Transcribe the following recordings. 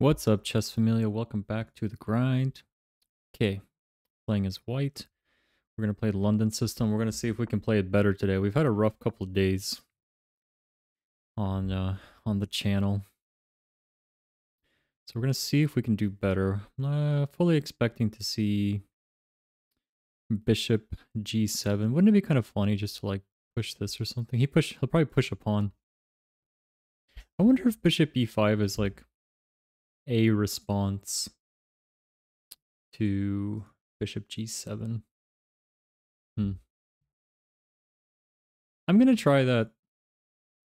What's up, Chess Familia? Welcome back to the grind. Okay, playing as white. We're going to play the London system. We're going to see if we can play it better today. We've had a rough couple of days on, uh, on the channel. So we're going to see if we can do better. Uh, fully expecting to see bishop g7. Wouldn't it be kind of funny just to like push this or something? He push. He'll probably push a pawn. I wonder if bishop e5 is like a response to bishop g7. Hmm. I'm going to try that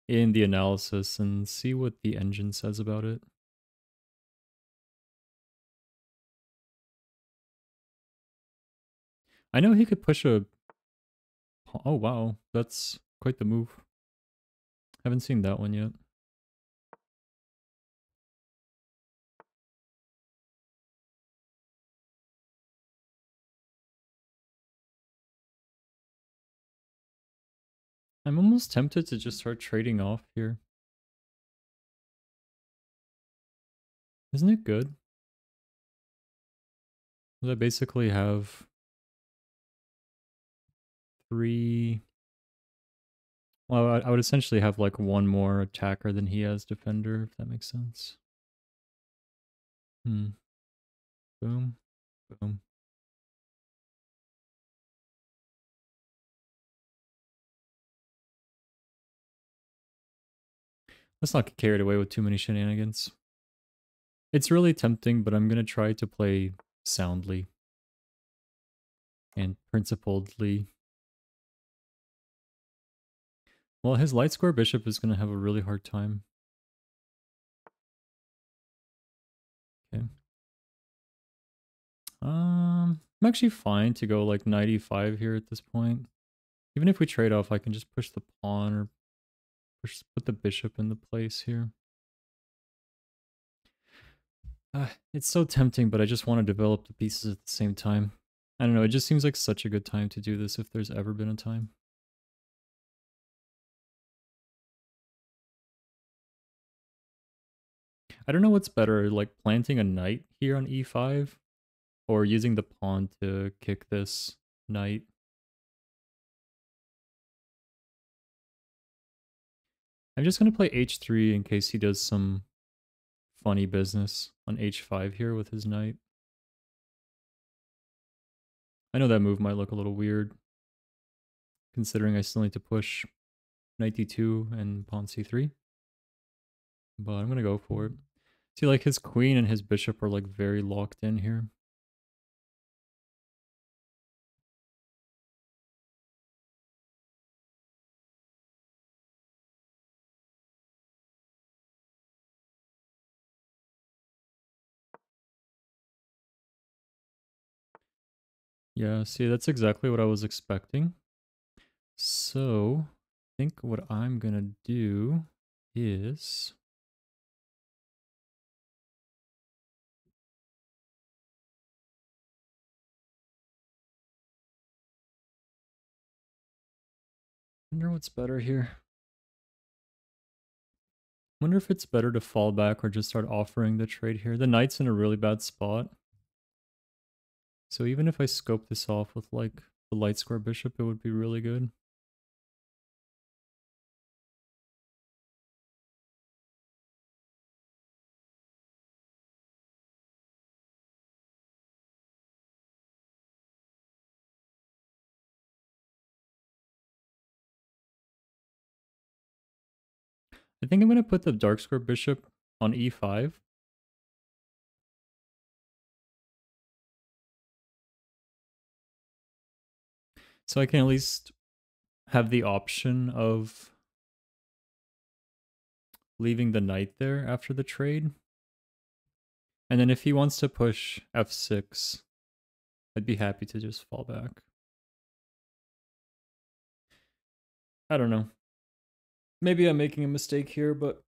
in the analysis and see what the engine says about it. I know he could push a... Oh, wow. That's quite the move. Haven't seen that one yet. I'm almost tempted to just start trading off here. Isn't it good? I basically have three... Well, I would essentially have like one more attacker than he has defender, if that makes sense. Hmm. Boom. Boom. Let's not get carried away with too many shenanigans. It's really tempting, but I'm going to try to play soundly and principledly. Well, his light square bishop is going to have a really hard time. Okay. Um, I'm actually fine to go like 95 here at this point. Even if we trade off, I can just push the pawn or Push, put the bishop in the place here. Uh, it's so tempting, but I just want to develop the pieces at the same time. I don't know, it just seems like such a good time to do this if there's ever been a time. I don't know what's better, like planting a knight here on e5 or using the pawn to kick this knight. I'm just going to play h3 in case he does some funny business on h5 here with his knight. I know that move might look a little weird, considering I still need to push knight d2 and pawn c3. But I'm going to go for it. See, like his queen and his bishop are like very locked in here. Yeah, see, that's exactly what I was expecting. So, I think what I'm going to do is... wonder what's better here. wonder if it's better to fall back or just start offering the trade here. The knight's in a really bad spot. So even if I scope this off with like the light square bishop, it would be really good. I think I'm going to put the dark square bishop on e5 So I can at least have the option of leaving the knight there after the trade. And then if he wants to push f6, I'd be happy to just fall back. I don't know. Maybe I'm making a mistake here, but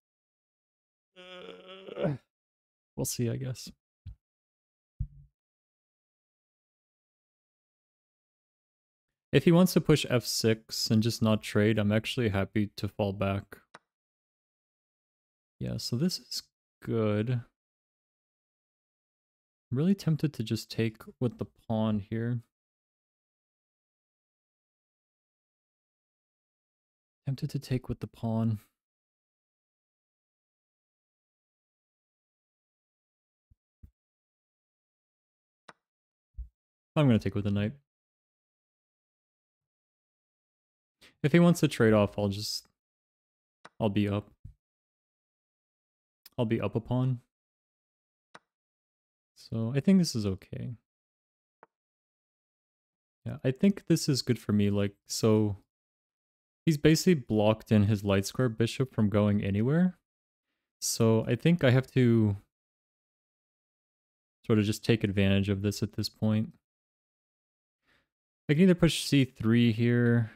uh, we'll see, I guess. If he wants to push f6 and just not trade, I'm actually happy to fall back. Yeah, so this is good. I'm really tempted to just take with the pawn here. Tempted to take with the pawn. I'm going to take with the knight. If he wants to trade off, I'll just... I'll be up. I'll be up a pawn. So I think this is okay. Yeah, I think this is good for me. Like, so he's basically blocked in his light square bishop from going anywhere. So I think I have to sort of just take advantage of this at this point. I can either push c3 here.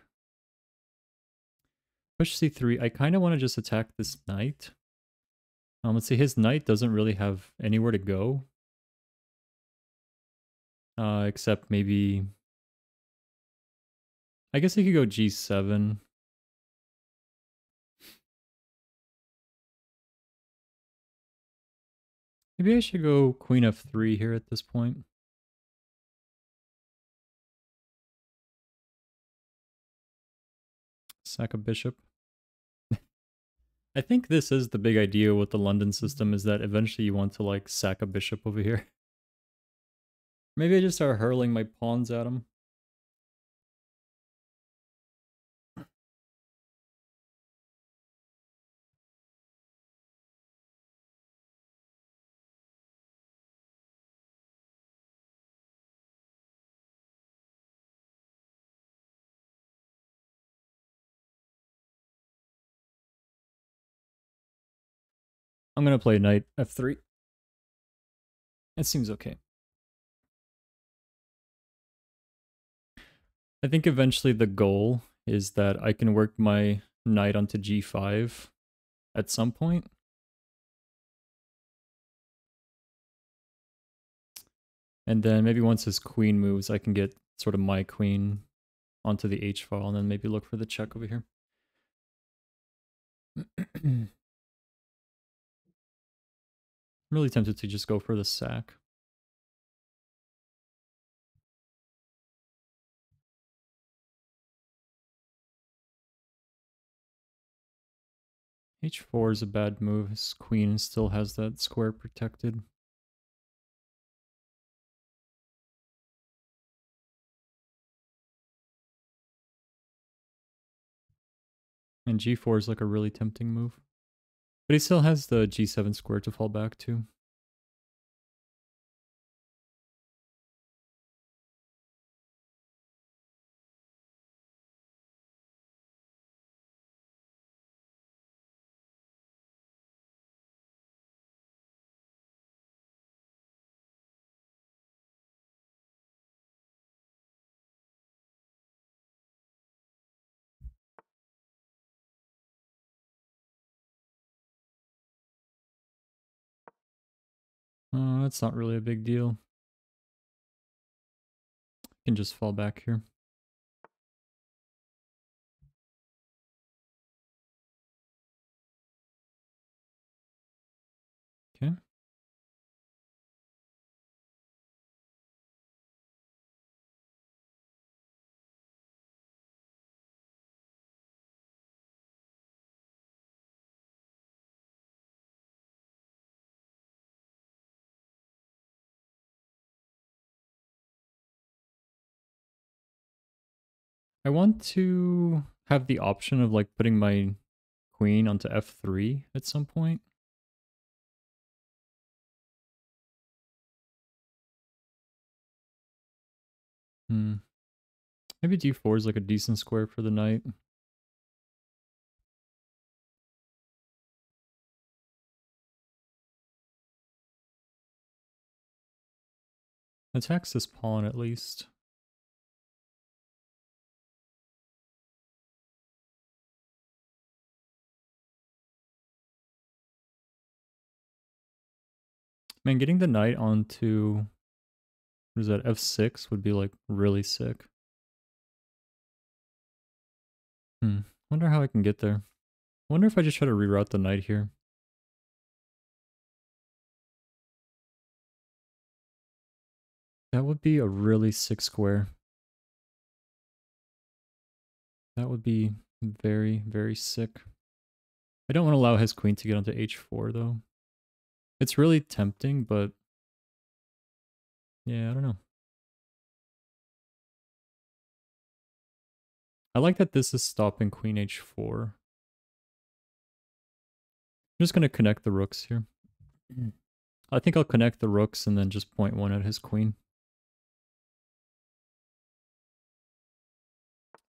Push c3. I kind of want to just attack this knight. Um, let's see, his knight doesn't really have anywhere to go. Uh, except maybe... I guess he could go g7. Maybe I should go queen f3 here at this point. Sack a bishop. I think this is the big idea with the London system is that eventually you want to like sack a bishop over here. Maybe I just start hurling my pawns at him. I'm going to play knight f3. It seems okay. I think eventually the goal is that I can work my knight onto g5 at some point. And then maybe once his queen moves, I can get sort of my queen onto the h file and then maybe look for the check over here. I'm really tempted to just go for the sack. h4 is a bad move. His queen still has that square protected. And g4 is like a really tempting move. But he still has the g7 square to fall back to. Uh, that's not really a big deal. can just fall back here. I want to have the option of like putting my queen onto f3 at some point. Hmm. Maybe d4 is like a decent square for the knight. Attacks this pawn at least. Man, getting the knight onto what is that, F6 would be like really sick. Hmm. Wonder how I can get there. Wonder if I just try to reroute the knight here. That would be a really sick square. That would be very, very sick. I don't want to allow his queen to get onto h4, though. It's really tempting, but... Yeah, I don't know. I like that this is stopping queen h4. I'm just going to connect the rooks here. Mm. I think I'll connect the rooks and then just point one at his queen.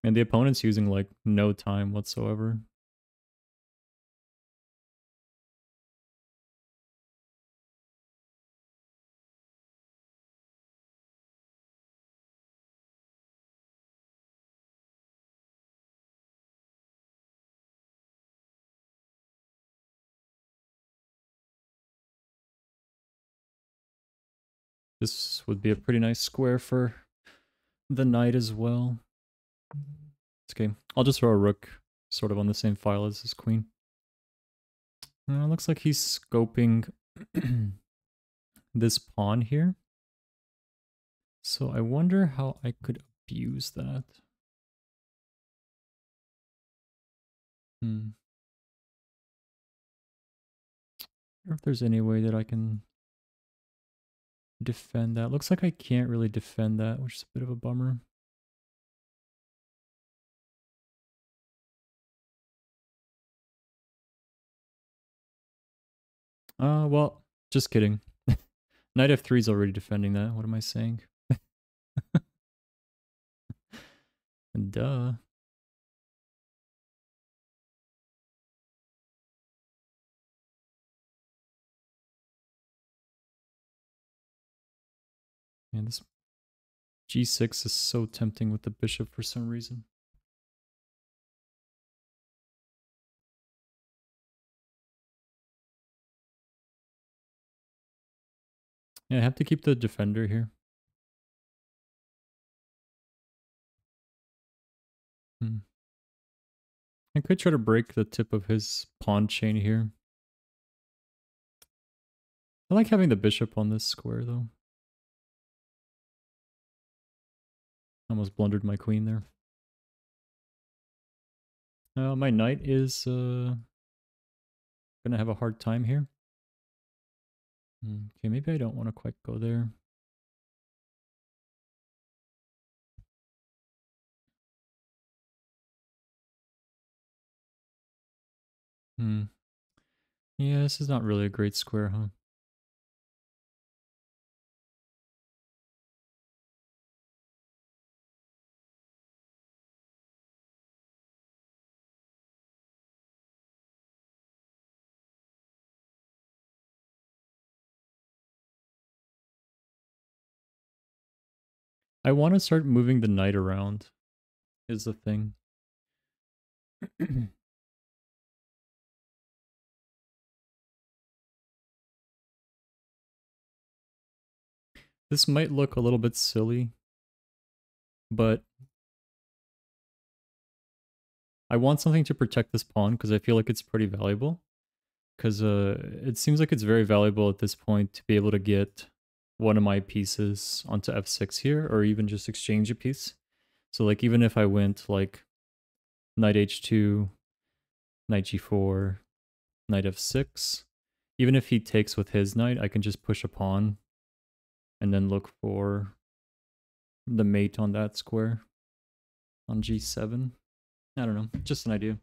And the opponent's using like no time whatsoever. This would be a pretty nice square for the knight as well. Okay. I'll just throw a rook sort of on the same file as his queen. Uh, looks like he's scoping this pawn here. So I wonder how I could abuse that. Hmm. if there's any way that I can defend that. Looks like I can't really defend that, which is a bit of a bummer. Uh, well, just kidding. Knight f3 is already defending that. What am I saying? Duh. Man, this g6 is so tempting with the bishop for some reason. Yeah, I have to keep the defender here. Hmm. I could try to break the tip of his pawn chain here. I like having the bishop on this square, though. Almost blundered my queen there. Uh, my knight is uh, gonna have a hard time here. Okay, maybe I don't want to quite go there. Hmm. Yeah, this is not really a great square, huh? I want to start moving the knight around, is the thing. this might look a little bit silly, but I want something to protect this pawn because I feel like it's pretty valuable. Because uh, it seems like it's very valuable at this point to be able to get one of my pieces onto f6 here, or even just exchange a piece. So like even if I went like knight h2, knight g4, knight f6, even if he takes with his knight, I can just push a pawn and then look for the mate on that square on g7. I don't know, just an idea.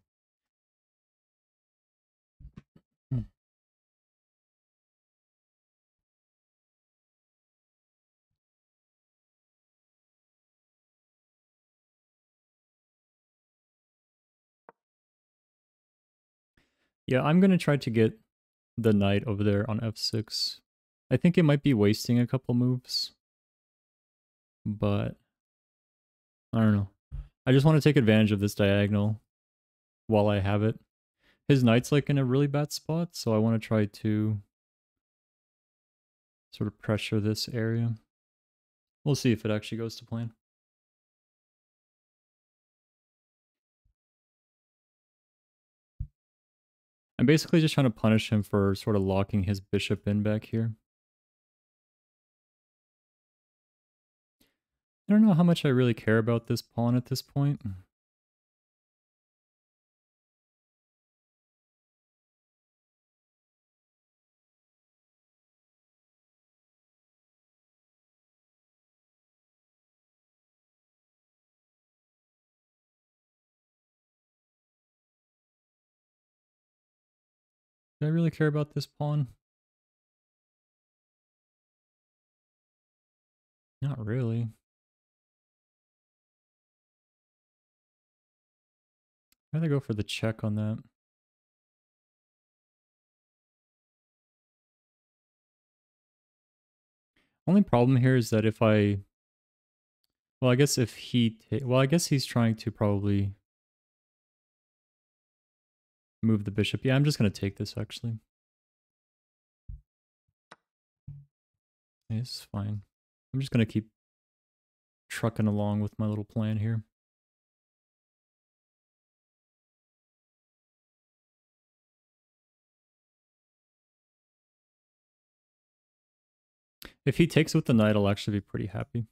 Yeah, I'm going to try to get the knight over there on f6. I think it might be wasting a couple moves. But I don't know. I just want to take advantage of this diagonal while I have it. His knight's like in a really bad spot, so I want to try to sort of pressure this area. We'll see if it actually goes to plan. Basically just trying to punish him for sort of locking his bishop in back here. I don't know how much I really care about this pawn at this point. Do I really care about this pawn? Not really. I'd rather go for the check on that. Only problem here is that if I... Well, I guess if he... Well, I guess he's trying to probably move the bishop. Yeah, I'm just going to take this, actually. It's fine. I'm just going to keep trucking along with my little plan here. If he takes with the knight, I'll actually be pretty happy.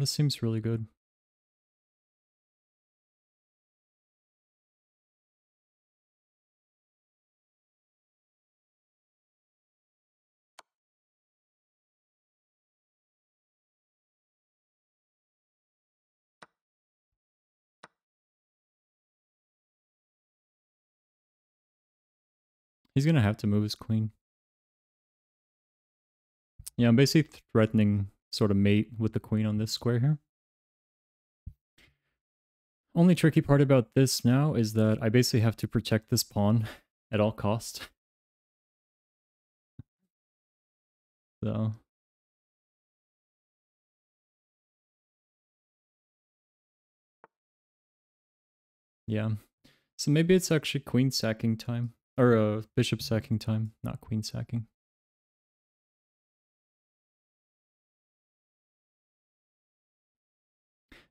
This seems really good. He's gonna have to move his queen. Yeah, I'm basically threatening sort of mate with the queen on this square here. Only tricky part about this now is that I basically have to protect this pawn at all cost. so... Yeah. So maybe it's actually queen sacking time. Or uh, bishop sacking time, not queen sacking.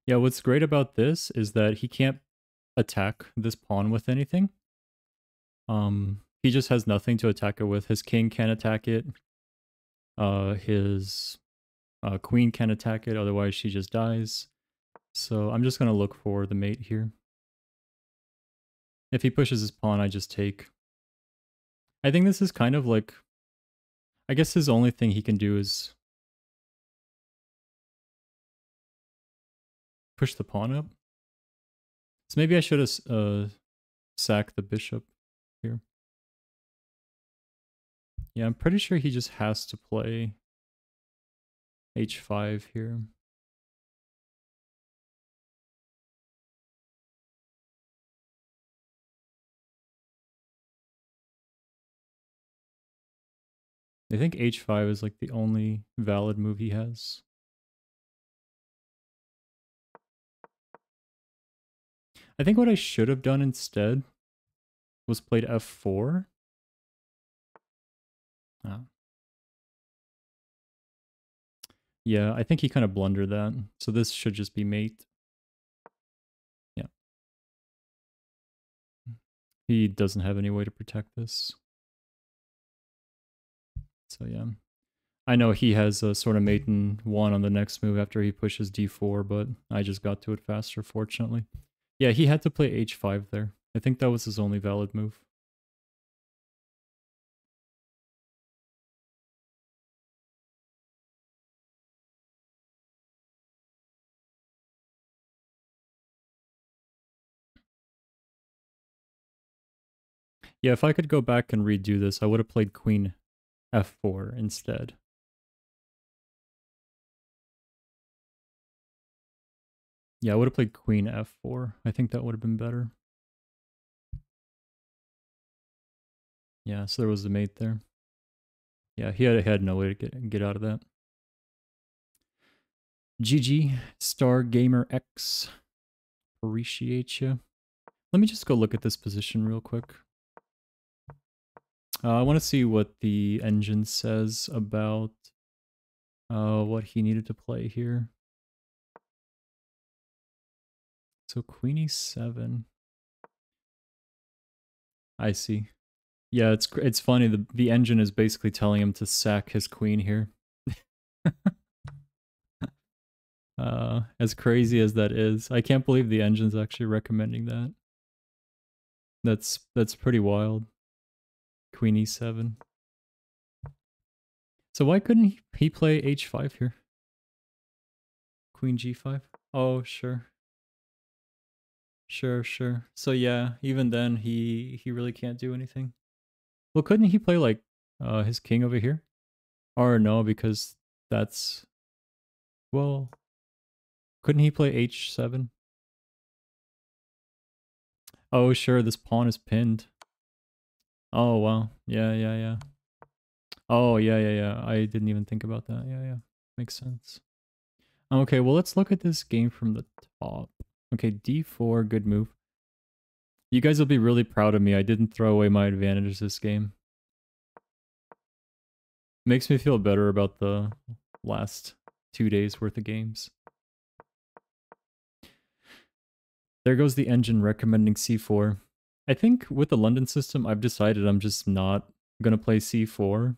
Yeah, what's great about this is that he can't attack this pawn with anything. Um, he just has nothing to attack it with. His king can't attack it. Uh, his uh, queen can't attack it, otherwise she just dies. So I'm just going to look for the mate here. If he pushes his pawn, I just take. I think this is kind of like... I guess his only thing he can do is push the pawn up. So maybe I should have uh, sacked the bishop here. Yeah, I'm pretty sure he just has to play h5 here. I think h5 is like the only valid move he has. I think what I should have done instead was played f4. Oh. Ah. Yeah, I think he kind of blundered that. So this should just be mate. Yeah. He doesn't have any way to protect this. So yeah. I know he has a sort of mate in one on the next move after he pushes d4, but I just got to it faster, fortunately. Yeah, he had to play h5 there. I think that was his only valid move. Yeah, if I could go back and redo this, I would have played queen f4 instead. Yeah, I would have played queen f4. I think that would have been better. Yeah, so there was the mate there. Yeah, he had, had no way to get, get out of that. GG, Star Gamer X. Appreciate you. Let me just go look at this position real quick. Uh, I want to see what the engine says about uh, what he needed to play here. So queen e7. I see. Yeah, it's it's funny. The the engine is basically telling him to sack his queen here. uh, as crazy as that is, I can't believe the engine's actually recommending that. That's that's pretty wild. Queen e7. So why couldn't he, he play h5 here? Queen g5? Oh, sure. Sure, sure. So yeah, even then he he really can't do anything. Well, couldn't he play like uh his king over here? Or no, because that's well couldn't he play h7? Oh, sure, this pawn is pinned. Oh, wow. Yeah, yeah, yeah. Oh, yeah, yeah, yeah. I didn't even think about that. Yeah, yeah. Makes sense. Okay, well, let's look at this game from the top. Okay, d4, good move. You guys will be really proud of me. I didn't throw away my advantages this game. Makes me feel better about the last two days worth of games. There goes the engine recommending c4. I think with the London system, I've decided I'm just not going to play c4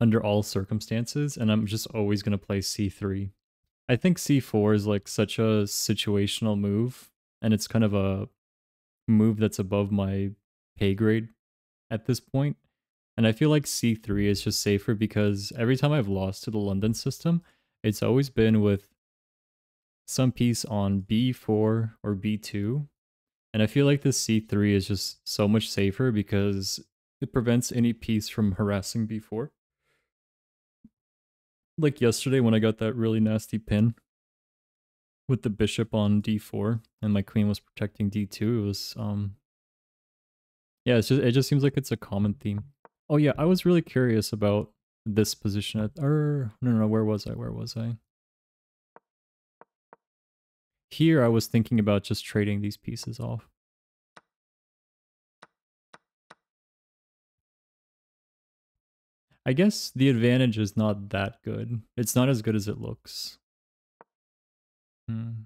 under all circumstances, and I'm just always going to play c3. I think c4 is like such a situational move, and it's kind of a move that's above my pay grade at this point. And I feel like c3 is just safer because every time I've lost to the London system, it's always been with some piece on b4 or b2. And I feel like this c3 is just so much safer because it prevents any piece from harassing b4 like yesterday when I got that really nasty pin with the bishop on d4 and my queen was protecting d2 it was um yeah it's just it just seems like it's a common theme. Oh yeah i was really curious about this position at or no no no where was i? Where was i? Here i was thinking about just trading these pieces off I guess the advantage is not that good. It's not as good as it looks. Hmm.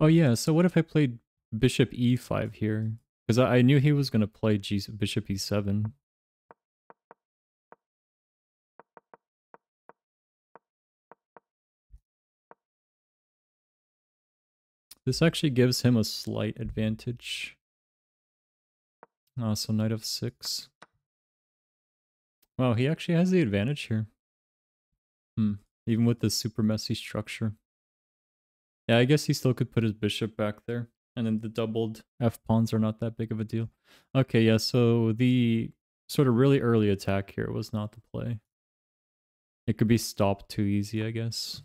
Oh yeah, so what if I played bishop e5 here? Because I, I, knew he was going to play G bishop e7. This actually gives him a slight advantage. Oh, so knight f6. Wow, he actually has the advantage here. Hmm, even with this super messy structure. Yeah, I guess he still could put his bishop back there. And then the doubled f-pawns are not that big of a deal. Okay, yeah, so the sort of really early attack here was not the play. It could be stopped too easy, I guess.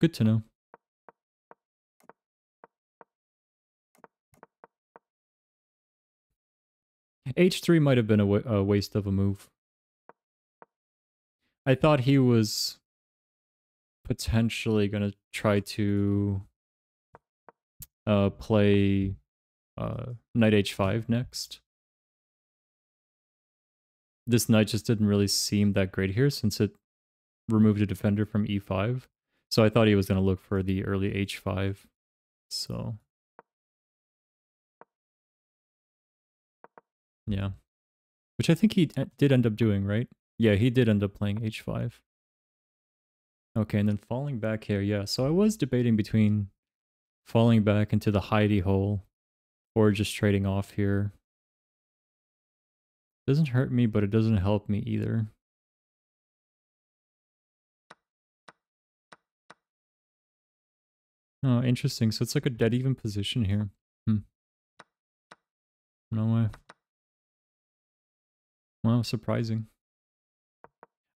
Good to know. H3 might have been a, a waste of a move. I thought he was potentially going to try to uh, play uh, knight h5 next. This knight just didn't really seem that great here since it removed a defender from e5. So I thought he was going to look for the early h5. So Yeah. Which I think he did end up doing, right? Yeah, he did end up playing h5. Okay, and then falling back here, yeah. So I was debating between falling back into the hidey hole or just trading off here. Doesn't hurt me, but it doesn't help me either. Oh, interesting. So it's like a dead even position here. Hmm. No way. Well, surprising.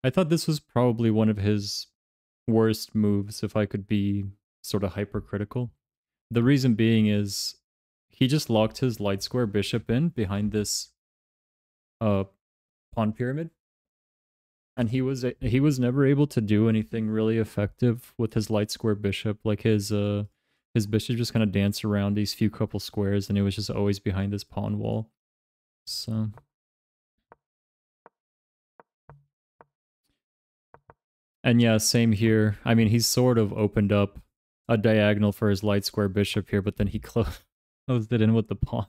I thought this was probably one of his worst moves, if I could be sort of hypercritical. The reason being is he just locked his light square bishop in behind this uh pawn pyramid and he was he was never able to do anything really effective with his light square bishop like his uh his bishop just kind of danced around these few couple squares and it was just always behind this pawn wall so And yeah, same here. I mean, he's sort of opened up a diagonal for his light square bishop here, but then he closed it in with the pawn.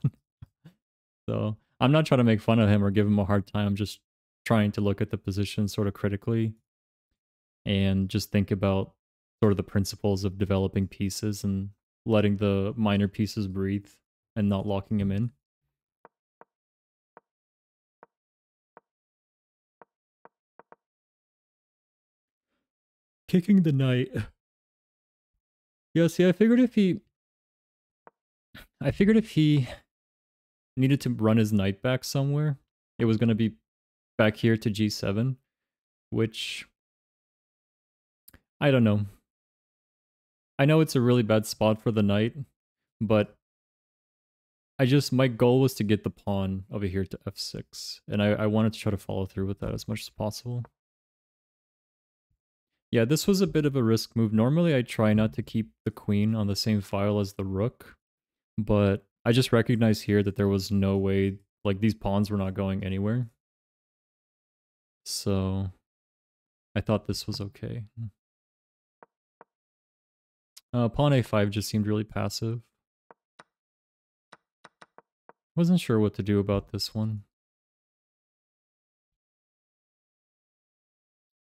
so I'm not trying to make fun of him or give him a hard time. I'm just trying to look at the position sort of critically and just think about sort of the principles of developing pieces and letting the minor pieces breathe and not locking them in. Kicking the knight. Yeah, see, I figured if he... I figured if he needed to run his knight back somewhere, it was going to be back here to g7, which... I don't know. I know it's a really bad spot for the knight, but I just, my goal was to get the pawn over here to f6, and I, I wanted to try to follow through with that as much as possible. Yeah, this was a bit of a risk move. Normally I try not to keep the queen on the same file as the rook, but I just recognized here that there was no way, like these pawns were not going anywhere. So I thought this was okay. Uh, pawn a5 just seemed really passive. Wasn't sure what to do about this one.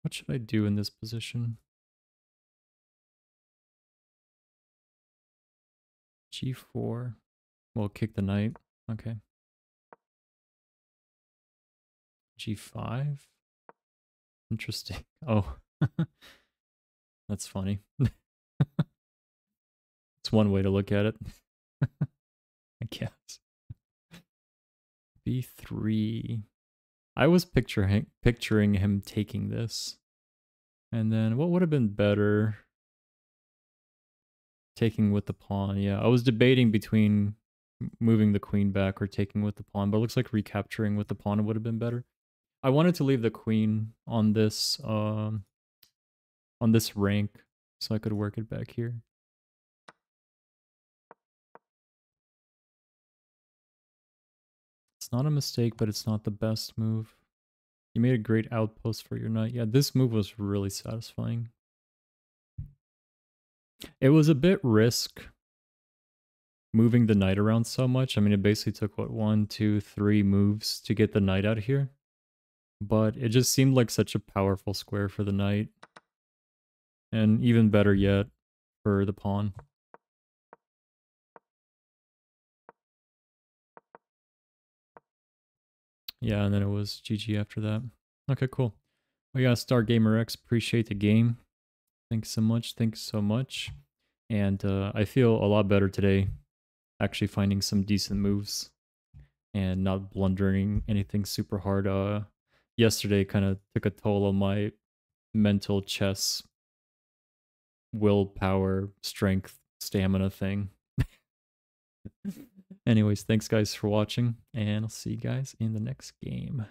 What should I do in this position? G4. Well, kick the knight. Okay. G5? Interesting. Oh. That's funny. it's one way to look at it. I guess. B3. I was picturing picturing him taking this. And then what would have been better? Taking with the pawn. Yeah, I was debating between moving the queen back or taking with the pawn, but it looks like recapturing with the pawn would have been better. I wanted to leave the queen on this um on this rank so I could work it back here. It's not a mistake, but it's not the best move. You made a great outpost for your knight. Yeah, this move was really satisfying. It was a bit risk moving the knight around so much. I mean, it basically took, what, one, two, three moves to get the knight out of here. But it just seemed like such a powerful square for the knight. And even better yet, for the pawn. Yeah, and then it was GG after that. Okay, cool. We got Star Gamer X. Appreciate the game. Thanks so much. Thanks so much. And uh, I feel a lot better today, actually finding some decent moves and not blundering anything super hard. Uh, yesterday kind of took a toll on my mental chess, willpower, strength, stamina thing. Anyways, thanks guys for watching, and I'll see you guys in the next game.